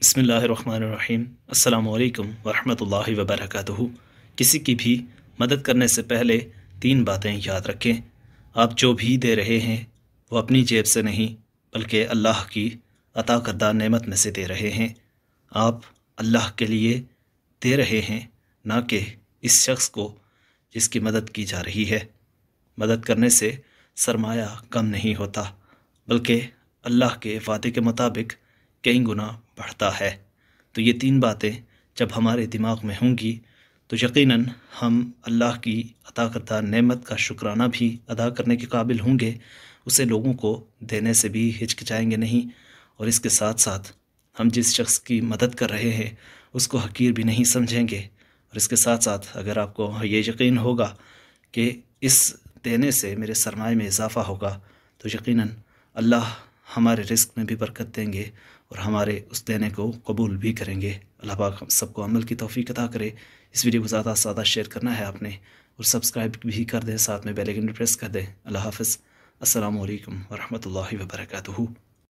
بسم اللہ الرحمن الرحیم۔ السلام علیکم ورحمۃ اللہ وبرکاتہ۔ کسی کی بھی مدد کرنے سے پہلے تین باتیں یاد رکھیں۔ آپ جو بھی دے رہے ہیں، وہ اپنی جیب سے نہیں، بلکہ اللہ کی عطا کردہ نعمت میں سے دے رہے ہیں۔ آپ اللہ کے لیے دے رہے ہیں، نہ کہ اس شخص کو جس کی مدد کی جا رہی ہے۔ مدد کرنے سے سرمایہ کم نہیں ہوتا، بلکہ اللہ کے وعدے کے مطابق کئی گنا بڑھتا ہے۔ تو یہ تین باتیں جب ہمارے دماغ میں ہوں گی، تو یقیناً ہم اللہ کی عطا کردہ نعمت کا شکرانہ بھی ادا کرنے کے قابل ہوں گے۔ اسے لوگوں کو دینے سے بھی ہچکچائیں گے نہیں، اور اس کے ساتھ ساتھ ہم جس شخص کی مدد کر رہے ہیں، اس کو حقیر بھی نہیں سمجھیں گے۔ اور اس کے ساتھ ساتھ اگر آپ کو یہ یقین ہوگا کہ اس دینے سے میرے سرمایہ میں اضافہ ہوگا، تو یقیناً اللہ ہمارے رزق میں بھی برکت دیں گے اور ہمارے اس دینے کو قبول بھی کریں گے۔ اللہ پاک سب کو عمل کی توفیق عطا کرے۔ اس ویڈیو کو زیادہ سے زیادہ شیئر کرنا ہے آپ نے اور سبسکرائب بھی کر دیں، ساتھ میں بیل آئکن پریس کر دیں۔ اللہ حافظ۔ السلام علیکم ورحمۃ اللہ وبرکاتہ۔